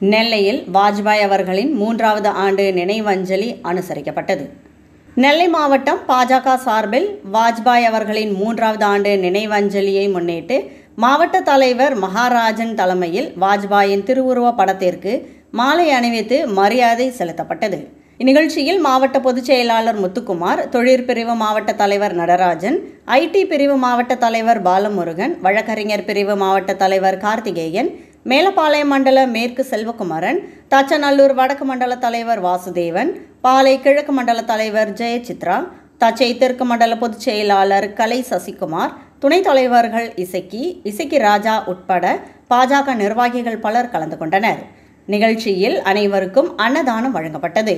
நெல்லையில் வாஜ்பாய் அவர்களின் மூன்றாவது ஆண்டு நினைவஞ்சலி அனுசரிக்கப்பட்டது. நெல்லை மாவட்டம் பாஜக சார்பில் வாஜ்பாய் அவர்களின் மூன்றாவது ஆண்டு நினைவஞ்சலியை முன்னிட்டு மாவட்ட தலைவர் மகாராஜன் தலைமையில் வாஜ்பாயின் திருவுருவ படத்திற்கு மாலை அணிவித்து மரியாதை செலுத்தப்பட்டது. இந்நிகழ்ச்சியில் மாவட்ட பொதுச் செயலாளர் முத்துக்குமார் தொழிற்பிரிவு மாவட்ட தலைவர் நடராஜன் ஐடி பிரிவு மாவட்ட தலைவர் பாலமுருகன் வழக்கறிஞர் பிரிவு மாவட்ட தலைவர் கார்த்திகேயன் மேலப்பாளையம் மண்டல மேற்கு செல்வகுமாரன் தச்சநல்லூர் வடக்கு மண்டல தலைவர் வாசுதேவன் பாலை கிழக்கு மண்டல தலைவர் ஜெயசித்ரா தச்சை தெற்கு மண்டல பொதுச் செயலாளர் கலை சசிகுமார் துணைத் தலைவர்கள் இசக்கி இசக்கி ராஜா உட்பட பாஜக நிர்வாகிகள் பலர் கலந்து கொண்டனர். நிகழ்ச்சியில் அனைவருக்கும் அன்னதானம் வழங்கப்பட்டது.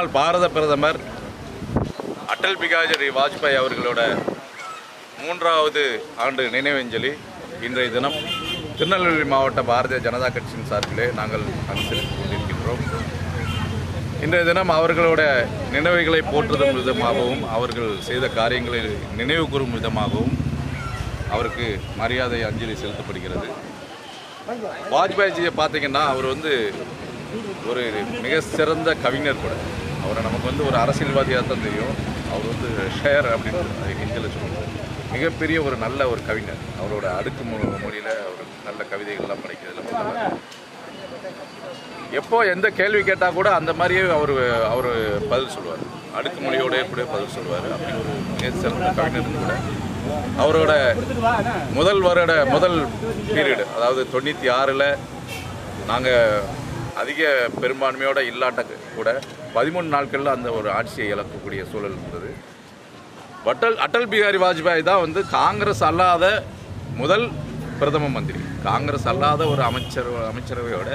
முன்னாள் பாரத பிரதமர் அட்டல் பிகாஜரி வாஜ்பாய் அவர்களோட மூன்றாவது ஆண்டு நினைவஞ்சலி இன்றைய தினம். திருநெல்வேலி மாவட்ட பாரதிய ஜனதா கட்சியின் சார்பிலே நாங்கள் அனுசரித்துக் கொண்டிருக்கின்றோம். இன்றைய தினம் அவர்களோட நினைவுகளை போற்றுதும் விதமாகவும் அவர்கள் செய்த காரியங்களை நினைவு கூறும் விதமாகவும் அவருக்கு மரியாதை அஞ்சலி செலுத்தப்படுகிறது. வாஜ்பாய்ஜியை பார்த்தீங்கன்னா அவர் வந்து ஒரு மிக சிறந்த கவிஞர் கூட. அவரை நமக்கு வந்து ஒரு அரசியல்வாதியாக தான் தெரியும். அவர் வந்து ஷேர் அப்படின்னு ஹிந்தியில் சொல்லுவாங்க மிகப்பெரிய ஒரு நல்ல ஒரு கவிஞர். அவரோட அடுக்கு மொ- மொழியில் அவர் நல்ல கவிதைகள்லாம் படிக்கிறதுல எப்போ எந்த கேள்வி கேட்டால் கூட அந்த மாதிரியே அவர் அவர் பதில் சொல்லுவார். அடுக்கு மொழியோடய கூட பதில் சொல்லுவார் அப்படி ஒரு சிறந்த கவிஞர் கூட. அவரோட முதல் வருட முதல் பீரியடு அதாவது தொண்ணூற்றி ஆறில் நாங்கள் அதிக பெரும்பான்மையோட இல்லாட்ட கூட பதிமூணு நாட்களில் அந்த ஒரு ஆட்சியை இழக்கக்கூடிய சூழல் இருந்தது. அட்டல் அட்டல் பிஹாரி வாஜ்பாய் தான் வந்து காங்கிரஸ் அல்லாத முதல் பிரதம மந்திரி. காங்கிரஸ் அல்லாத ஒரு அமைச்சர் அமைச்சரவையோட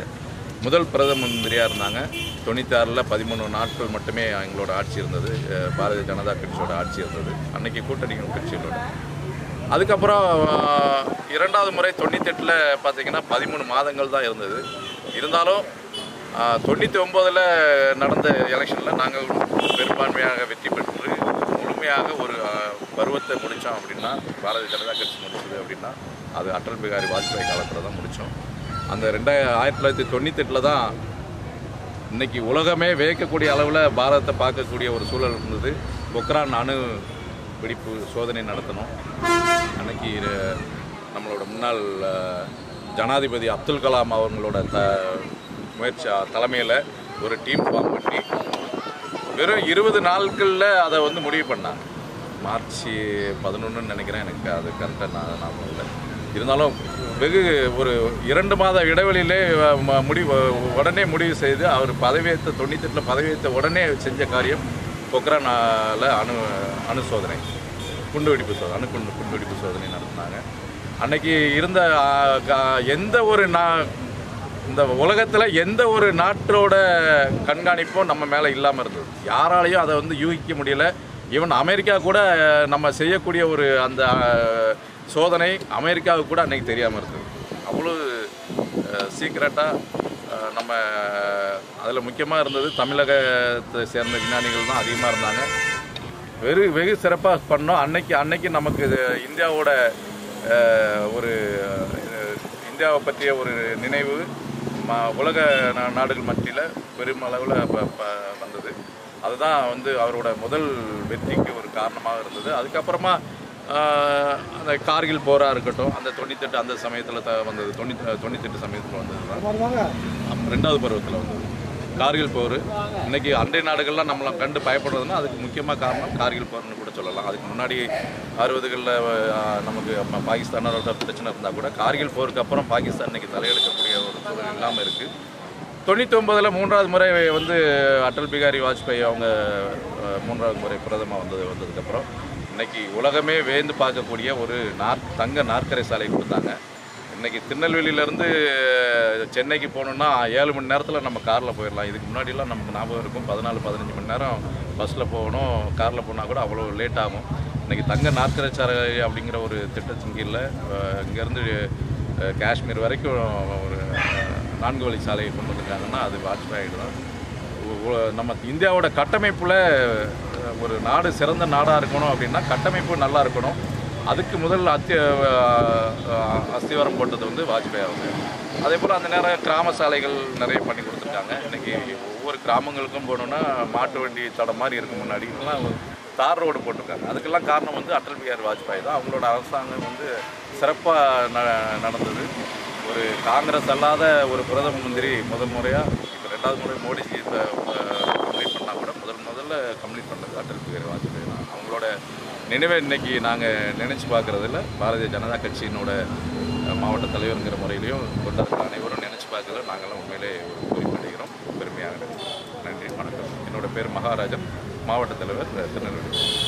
முதல் பிரதம மந்திரியாக இருந்தாங்க. தொண்ணூற்றி ஆறில் பதிமூணு நாட்கள் மட்டுமே எங்களோட ஆட்சி இருந்தது. பாரதிய ஜனதா கட்சியோட ஆட்சி இருந்தது. அன்னைக்கு கூட்டணிகள் கட்சிகளோட. அதுக்கப்புறம் இரண்டாவது முறை தொண்ணூத்தெட்டில் பார்த்தீங்கன்னா பதிமூணு மாதங்கள் தான் இருந்தது. இருந்தாலும் தொண்ணூற்றி ஒம்போதில் நடந்த எலெக்ஷனில் நாங்கள் பெரும்பான்மையாக வெற்றி பெற்று முழுமையாக ஒரு பருவத்தை முடித்தோம் அப்படின்னா பாரதிய ஜனதா கட்சி முடிச்சது அப்படின்னா அது அட்டல் பிகாரி வாஜ்பாய் காலத்தில் தான் முடித்தோம் அந்த ரெண்டாய ஆயிரத்தி தொள்ளாயிரத்தி தொண்ணூத்தெட்டில் தான் இன்றைக்கி உலகமே வியக்கக்கூடிய அளவில் பாரதத்தை பார்க்கக்கூடிய ஒரு சூழல் இருந்தது. பொக்ரான் அணு வெடிப்பு சோதனை நடத்தணும் அன்னைக்கு நம்மளோட முன்னாள் ஜனாதிபதி அப்துல் கலாம் அவங்களோட த முயற்சி தலைமையில் ஒரு டீம் ஃபார்ம் பண்ணி வெறும் இருபது நாட்களில் அதை வந்து முடிவு பண்ணாங்க. மார்ச் பதினொன்றுன்னு நினைக்கிறேன் எனக்கு அது கரெக்டாக நான் ஞாபகம் இல்லை. இருந்தாலும் வெகு ஒரு இரண்டு மாத இடைவெளியிலே முடிவு உடனே முடிவு செய்து அவர் பதவியேற்ற தொண்ணூத்தெட்டில் பதவியேற்ற உடனே செஞ்ச காரியம் பொக்ரானால அணு அணு சோதனை குண்டுவெடிப்பு சோதனை அணு குண்டு குண்டுவெடிப்பு சோதனை நடத்தினாங்க. அன்னைக்கு இருந்த எந்த ஒரு நா இந்த உலகத்தில் எந்த ஒரு நாட்டோட கண்காணிப்பும் நம்ம மேலே இல்லாமல் இருந்தது. யாராலையும் அதை வந்து யூகிக்க முடியல. ஈவன் அமெரிக்கா கூட நம்ம செய்யக்கூடிய ஒரு அந்த சோதனை அமெரிக்காவுக்கு கூட அன்றைக்கி தெரியாமல் இருந்தது. அவ்வளோ சீக்ரெட்டாக நம்ம அதில் முக்கியமாக இருந்தது தமிழகத்தை சேர்ந்த விஞ்ஞானிகள் தான் அதிகமாக இருந்தாங்க. வெறு வெகு சிறப்பாக பண்ணோம். அன்னைக்கு அன்னைக்கு நமக்கு இந்தியாவோட ஒரு இந்தியாவை பற்றிய ஒரு நினைவு. ம உலக நா- நாடுகள் மத்தியில் பெருமளவில் வந்தது. அதுதான் வந்து அவரோட முதல் வெற்றிக்கு ஒரு காரணமாக இருந்தது. அதுக்கப்புறமா அந்த கார்கில் போராக இருக்கட்டும் அந்த தொண்ணூத்தெட்டு அந்த சமயத்தில் த வந்தது. தொண்ணூத்தி தொண்ணூத்தெட்டு சமயத்தில் வந்தது தான் ரெண்டாவது பருவத்தில் வந்தது. கார்கில் போர். இன்னைக்கு அண்டை நாடுகள்லாம் நம்மளை கண்டு பயப்படுறதுன்னா அதுக்கு முக்கியமாக காரணம் கார்கில் போர்னு கூட சொல்லலாம். அதுக்கு முன்னாடி அறுபதுகளில் நமக்கு பாகிஸ்தானோட பிரச்சனை இருந்தால் கூட கார்கில் போருக்கு அப்புறம் பாகிஸ்தான் இன்றைக்கி தலையெடுக்கக்கூடிய ஒரு சூழல் இல்லாமல் இருக்குது தொண்ணூற்றி மூன்றாவது முறை வந்து அடல் பிகாரி வாஜ்பாய் அவங்க மூன்றாவது முறை பிரதமர் வந்தது வந்ததுக்கப்புறம் இன்னைக்கு உலகமே வேந்து பார்க்கக்கூடிய ஒரு நாற் தங்க நாற்கரை சாலை கொடுத்தாங்க. இன்றைக்கி திருநெல்வேலியிலேருந்து சென்னைக்கு போகணுன்னா ஏழு மணி நேரத்தில் நம்ம காரில் போயிடலாம். இதுக்கு முன்னாடிலாம் நமக்கு ஞாபகம் இருக்கும். பதினாலு பதினஞ்சு மணி நேரம் பஸ்ஸில் போகணும். காரில் போனால் கூட அவ்வளோ லேட் ஆகும். இன்றைக்கி தங்க நாற்கரை சாலை அப்படிங்கிற ஒரு திட்டத்தின் கீழே இங்கேருந்து காஷ்மீர் வரைக்கும் ஒரு நான்கு வழி சாலையை கொண்டு வந்திருக்காங்கன்னா அது வாஜ்பாய் நம்ம இந்தியாவோட கட்டமைப்பில் ஒரு நாடு சிறந்த நாடாக இருக்கணும் அப்படின்னா கட்டமைப்பு நல்லா இருக்கணும். அதுக்கு முதல் அத்திய அஸ்திவாரம் போட்டது வந்து வாஜ்பாய் அவர்கள். அதே போல் அந்த நேரம் கிராம சாலைகள் நிறைய பண்ணி கொடுத்துருக்காங்க இன்றைக்கி ஒவ்வொரு கிராமங்களுக்கும் போகணுன்னா மாட்டு வண்டி தடம் மாதிரி இருக்கும் முன்னாடி. இதெல்லாம் தார் ரோடு போட்டிருக்காங்க. அதுக்கெல்லாம் காரணம் வந்து அட்டல் பிஹாரி வாஜ்பாய் தான். அவங்களோட அரசாங்கம் வந்து சிறப்பாக ந நடந்தது. ஒரு காங்கிரஸ் அல்லாத ஒரு பிரதம மந்திரி முதல் முறையாக இப்போ ரெண்டாவது முறை மோடிஜி கம்ப்ளீட் பண்ணால் கூட முதல் முதல்ல கம்ப்ளீட் பண்ணது அட்டல் பிஹாரி வாஜ்பாய் தான். அவங்களோட நினைவை இன்றைக்கி நாங்கள் நினச்சி பார்க்குறதில்ல. பாரதிய ஜனதா கட்சியினோட மாவட்ட தலைவருங்கிற முறையிலையும் கொண்டாடுற அனைவரும் நினச்சி பார்க்கறதுல நாங்களாம் உண்மையிலே ஒரு குறிப்பிடுகிறோம் பெருமையாக நன்றி வணக்கம். என்னோட பேர் மகாராஜன். மாவட்ட தலைவர் திருநெல்வேலி.